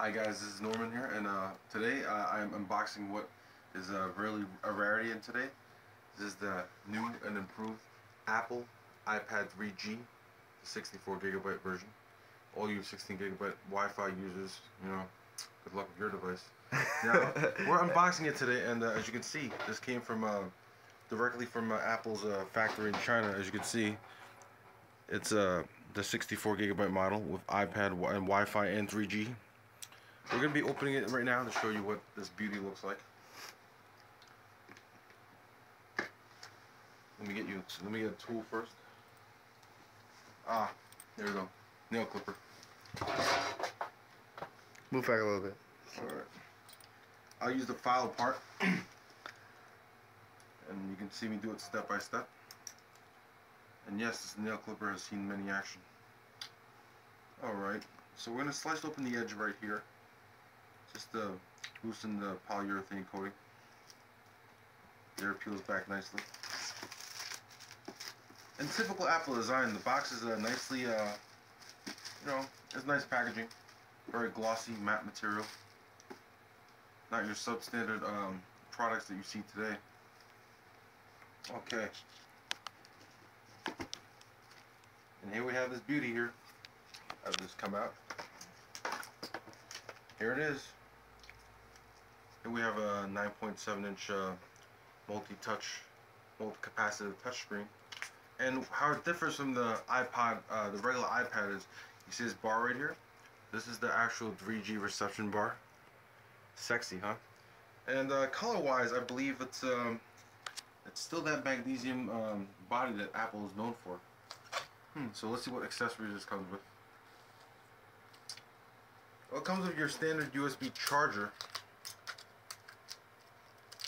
Hi guys, this is Norman here, and uh, today uh, I'm unboxing what is uh, really a rarity in today. This is the new and improved Apple iPad 3G, the 64 gigabyte version. All you 16 gigabyte Wi-Fi users, you know, good luck with your device. Now we're unboxing it today, and uh, as you can see, this came from uh, directly from uh, Apple's uh, factory in China. As you can see, it's uh, the 64 gigabyte model with iPad and Wi-Fi and 3G. We're going to be opening it right now to show you what this beauty looks like. Let me get you, let me get a tool first. Ah, there we go. Nail clipper. Move back a little bit. Alright. I'll use the file part. and you can see me do it step by step. And yes, this nail clipper has seen many action. Alright, so we're going to slice open the edge right here just to loosen the polyurethane coating. There it peels back nicely. In typical Apple design, the box is uh, nicely, uh, you know, it's nice packaging. Very glossy, matte material. Not your substandard um, products that you see today. Okay. And here we have this beauty here. I've just come out. Here it is. Here we have a 9.7 inch uh, multi-touch, multi-capacitive touchscreen. And how it differs from the iPod, uh, the regular iPad is, you see this bar right here? This is the actual 3G reception bar. Sexy, huh? And uh, color-wise, I believe it's um, it's still that magnesium um, body that Apple is known for. Hmm, so let's see what accessories this comes with. Well, it comes with your standard USB charger.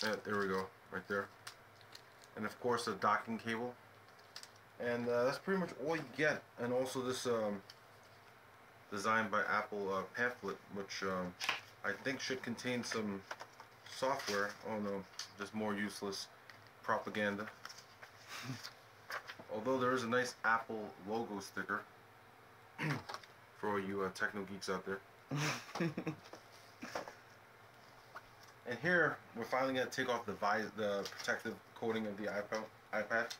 There we go, right there. And of course a docking cable. And uh, that's pretty much all you get. And also this um, designed by Apple uh, pamphlet, which um, I think should contain some software. Oh no, just more useless propaganda. Although there is a nice Apple logo sticker for all you uh, techno geeks out there. And here, we're finally going to take off the vis the protective coating of the iPad,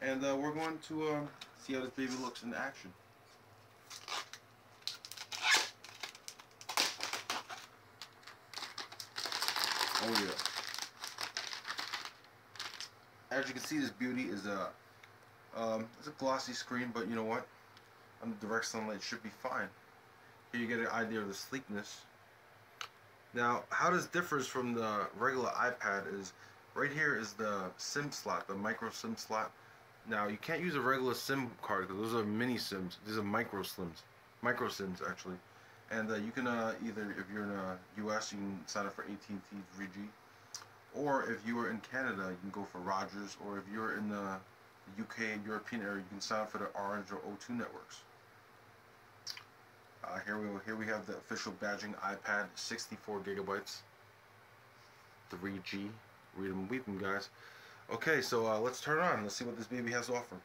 and uh, we're going to uh, see how this baby looks in action. Oh yeah. As you can see, this beauty is a um, it's a glossy screen, but you know what? Under direct sunlight, it should be fine. Here you get an idea of the sleekness now, how this differs from the regular iPad is right here is the SIM slot, the micro SIM slot. Now, you can't use a regular SIM card because those are mini SIMs. These are micro SIMs, micro SIMs actually. And uh, you can uh, either, if you're in the US, you can sign up for AT&T 3G, or if you are in Canada, you can go for Rogers, or if you're in the UK and European area, you can sign up for the Orange or O2 networks. Uh, here we here we have the official badging iPad, 64 gigabytes, 3G. Read them, weep them, guys. Okay, so uh, let's turn it on. Let's see what this baby has to offer.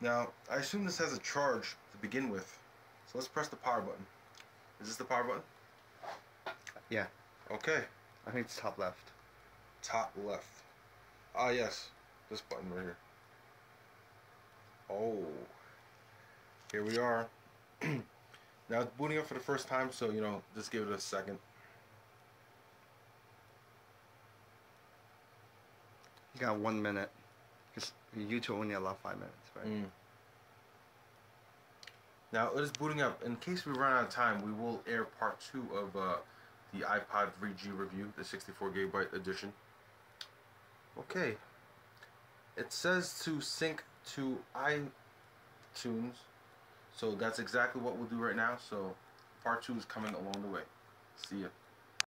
Now, I assume this has a charge to begin with. So let's press the power button. Is this the power button? Yeah. Okay. I think it's top left. Top left. Ah, yes. This button right here. Oh. Here we are. Now it's booting up for the first time, so you know, just give it a second. You got one minute. Because YouTube only allow five minutes, right? Mm. Now it is booting up. In case we run out of time, we will air part two of uh, the iPod 3G review, the 64 gigabyte edition. Okay. It says to sync to iTunes so that's exactly what we'll do right now. So part two is coming along the way. See ya.